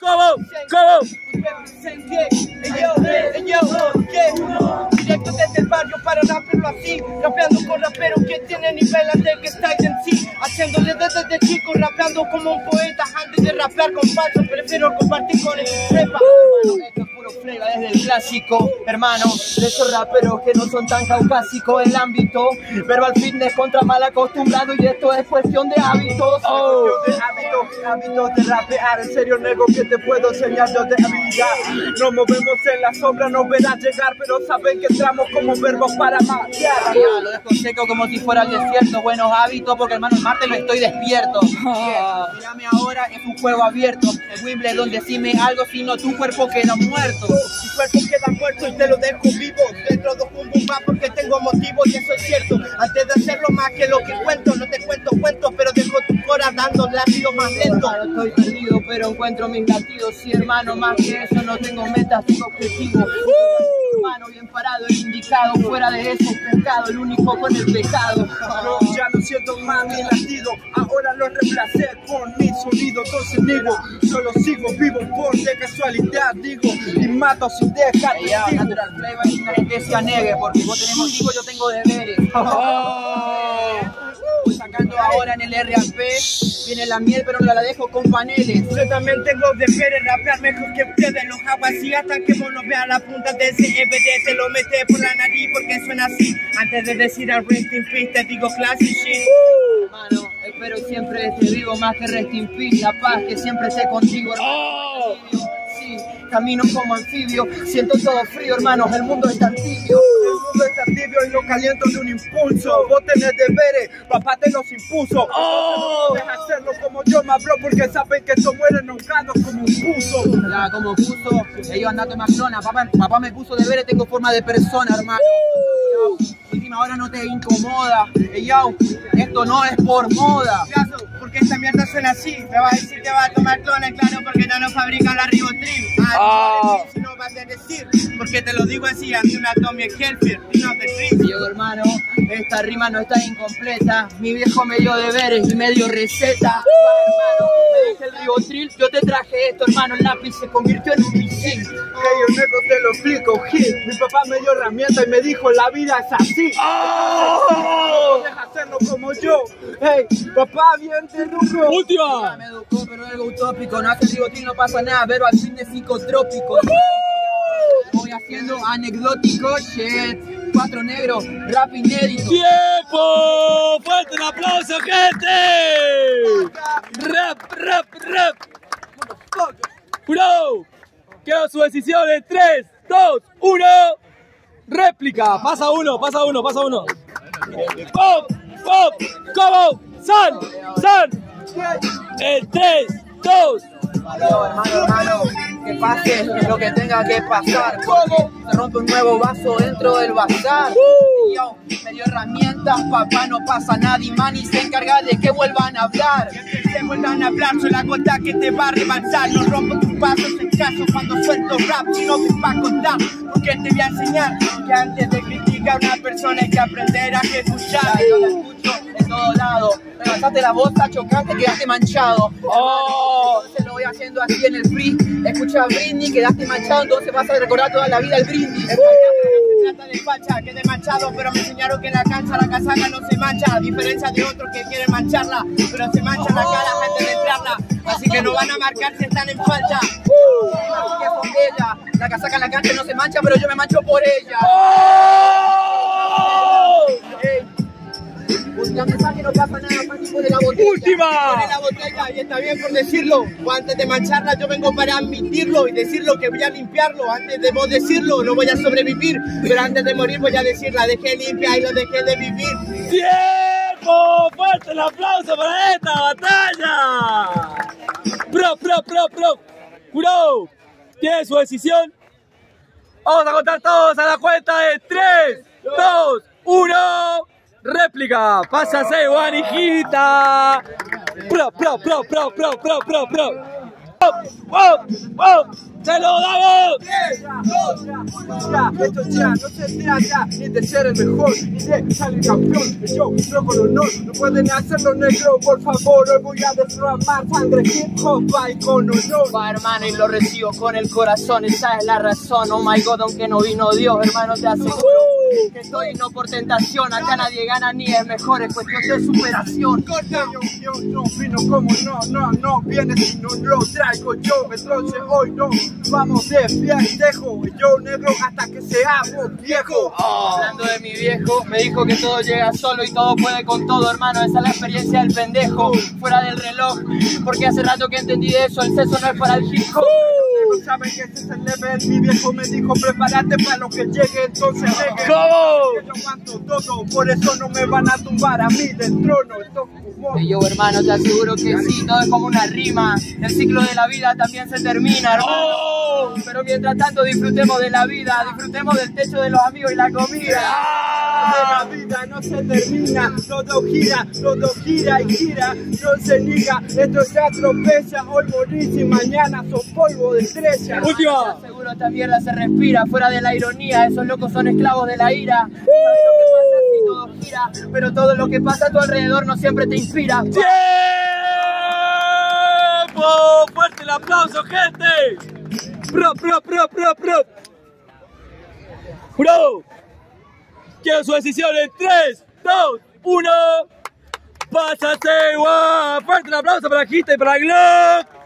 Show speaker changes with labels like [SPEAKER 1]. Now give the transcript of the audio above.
[SPEAKER 1] ¿Cómo? ¿Cómo?
[SPEAKER 2] Directo desde el barrio para raperlo así Rapeando con raperos que tienen nivel antes que está en sí Haciéndole desde chico, rapeando como un poeta Antes de rapear con falso, prefiero compartir con el sepa Desde el clásico Hermano, de esos raperos que no son tan caucásicos El ámbito, verbal fitness contra mal acostumbrado Y esto es cuestión de hábitos
[SPEAKER 1] Oh.
[SPEAKER 2] de hábitos, hábitos de rapear En serio nego que te puedo enseñar yo de habilidad Nos movemos en la sombra, no verás llegar Pero saben que entramos como verbos para matear
[SPEAKER 3] Ya, lo dejo seco como si fuera el desierto. Buenos hábitos, porque hermano, el martes lo estoy despierto. Mírame ahora, es un juego abierto. El Wimbledon, decime algo, si no tu cuerpo queda muerto.
[SPEAKER 2] Mi cuerpo queda muerto y te lo dejo vivo. Dentro de un boom bap porque tengo motivo y eso es cierto. Antes de hacerlo más que lo que cuento No te cuento cuentos pero dejo tu cora dando latidos más lentos
[SPEAKER 3] Hermano, estoy perdido, pero encuentro mis latidos. Sí, hermano, más que eso no tengo metas, tengo objetivos. Hermano, bien parado, el indicado. Fuera de eso, pescado, el único con el pecado.
[SPEAKER 2] No, ya no siento más mi latido Ahora lo reemplacé por mi sonido Entonces digo, solo sigo vivo por de casualidad Digo, y mato sin dejar
[SPEAKER 3] Ya, Natural Flavor es una anestesia negue, porque vos tenés motivo, yo tengo deberes. Voy sacando ahora en el RAP, viene la miel, pero no la dejo con paneles.
[SPEAKER 2] Yo también tengo deberes, rapear mejor que ustedes. Los hago así hasta que vos no veas la punta de ese EBD Te lo metes por la nariz porque suena así. Antes de decir al rest in peace te digo classic shit.
[SPEAKER 3] Hermano, espero siempre esté vivo más que rest in peace, la paz que siempre esté contigo, hermano. Sí, camino como anfibio, siento todo frío, hermanos, el mundo es tan tibio.
[SPEAKER 2] Tibio y lo caliento de un impulso. Vos tenés deberes, papá te los impuso. Deja hacerlo como yo, ma bro Porque saben que esto muere enojado como un puso
[SPEAKER 3] Ya, como puso, ellos andando macrona, papá, papá me puso deberes, tengo forma de persona, hermano. Última hora no te incomoda, Ey, yo, esto no es por moda.
[SPEAKER 2] Porque esta mierda suena así. Me vas a decir que vas a tomar clones, claro Porque ya no fabrican la Ribotril. Ah, si no vas a decir Porque te lo digo así, ante una Tommy Helfield Y no te
[SPEAKER 3] Diego hermano, esta rima no está incompleta. Mi viejo me dio deberes y me dio receta. Hermano, me dije el ribotril, yo te traje esto, hermano. El lápiz se convirtió en un misil.
[SPEAKER 2] Que yo nego te lo explico, hit Mi papá me dio herramienta y me dijo la vida es así Deja hacerlo como yo Hey, papá bien te educo
[SPEAKER 1] Última.
[SPEAKER 3] Me educó, pero algo utópico. No hace el ribotril, no pasa nada. Pero al fin de psicotrópico. Voy haciendo anecdótico, shit. Cuatro negros, rap inédito.
[SPEAKER 1] ¡Tiempo! ¡Fuerte el aplauso, gente! ¡Rap, rap, rap! ¡Jurado! Quedó su decisión en 3, 2, 1. Réplica. Pasa uno, pasa uno, pasa uno. ¡Pop! ¡Pop! ¿Cómo? ¡San! ¡San! En 3, 2,
[SPEAKER 3] Yo, hermano, hermano, que pase lo que tenga que pasar. Se rompe un nuevo vaso dentro del bazar. Yo, me dio herramientas, papá, no pasa nada. Y Manny se encarga de que vuelvan a hablar.
[SPEAKER 2] Que te vuelvan a hablar, soy la gota que te va a rebalsar No rompo tus pasos en caso cuando suelto rap Si no te va a contar, porque te voy a enseñar Que antes de criticar a una persona hay que aprender a escuchar
[SPEAKER 3] Todo lado. Levantaste la voz, chocante, quedaste manchado.
[SPEAKER 1] ¡Oh!
[SPEAKER 3] Entonces lo voy haciendo así en el free. Escucha a Britney, quedaste manchado, entonces vas a recordar toda la vida el brindis.
[SPEAKER 2] Se trata de facha, que de manchado, pero me enseñaron que en la cancha la casaca no se mancha, a diferencia de otros que quieren mancharla, pero se mancha la cara antes de entrarla, así que no van a marcar si están en falta.
[SPEAKER 3] Así que con ella, la casaca en la cancha no se mancha, pero yo me mancho por ella. Ey, gran mensaje no pasa nada, Manny, pone la botella.
[SPEAKER 2] Pone
[SPEAKER 1] ¡Última!
[SPEAKER 2] la botella y está bien por decirlo, o antes de mancharla yo vengo para admitirlo y decirlo que voy a limpiarlo, antes de vos decirlo no voy a sobrevivir, pero antes de morir voy a decir la dejé limpia y lo dejé de vivir.
[SPEAKER 1] ¡Tiempo! ¡Fuerte el aplauso para esta batalla! ¡Pro, pro, pro, pro! ¡Jurado! ¿Tiene su decisión? Vamos a contar todos a la cuenta de 3, 2, 1. Réplica. Pásase, Juanijita. Pro, pro, pro, pro, pro, pro, pro, pro. ¡Wow! ¡Wow! ¡Se lo damos!
[SPEAKER 4] Ya, esto ya no se trata ni de ser el mejor, ni de salir campeón. Yo, no con honor, no pueden hacerlo negro, por favor. Hoy voy a derramar sangre hip hop, y con honor.
[SPEAKER 3] Va hermano y lo recibo con el corazón, esa es la razón. Oh my god, aunque no vino Dios, hermano, te aseguro que estoy no por tentación. Acá nadie gana ni es mejor, es cuestión de superación.
[SPEAKER 4] Yo, yo no vino como no, no, no viene si no lo traigo yo. Entonces hoy no vamos de festejo. Yo negro hasta que seamos viejos.
[SPEAKER 3] Hablando de mi viejo, me dijo que todo llega solo y todo puede con todo, hermano. Esa es la experiencia del pendejo, fuera del reloj. Porque hace rato que entendí eso, el sexo no es para el hip hop.
[SPEAKER 4] Saben que ese es el level. Mi viejo me dijo, prepárate para lo que llegue, entonces llegue. Yo aguanto todo, por eso no me van a tumbar a mí del trono.
[SPEAKER 3] Y yo, hermano, te aseguro que sí, todo es como una rima. El ciclo de la vida también se termina, hermano.
[SPEAKER 1] ¡Oh!
[SPEAKER 3] Pero mientras tanto disfrutemos de la vida, disfrutemos del techo de los amigos y la comida.
[SPEAKER 4] La vida no se termina, todo gira, todo gira y gira, no se niega, esto ya tropeza, hoy morís y mañana sos polvo de estrella.
[SPEAKER 1] Última.
[SPEAKER 3] Seguro esta mierda se respira, fuera de la ironía, esos locos son esclavos de la ira. ¿Sabes lo que pasa si todo gira? Pero todo lo que pasa a tu alrededor no siempre te inspira.
[SPEAKER 1] ¡Tiempo! ¡Fuerte el aplauso, gente! ¡Pro, pro, pro, pro, pro! ¡Jurado! Quiero su decisión en 3, 2, 1. ¡Pásate, guau! ¡Fuerte el aplauso para Gita y para Glock!